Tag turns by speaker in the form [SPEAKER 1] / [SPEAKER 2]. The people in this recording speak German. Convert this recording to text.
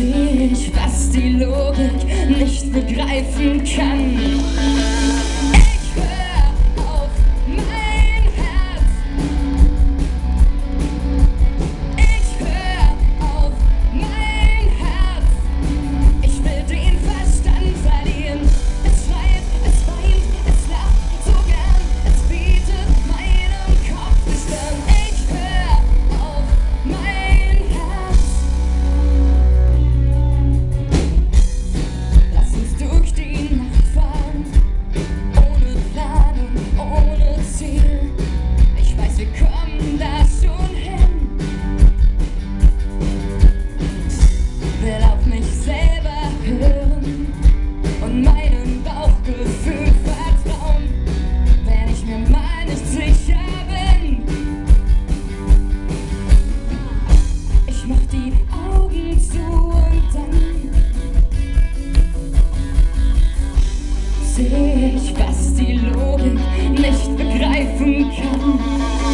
[SPEAKER 1] ich, was die Logik nicht begreifen kann. verstehe ich, was die Logik nicht begreifen kann.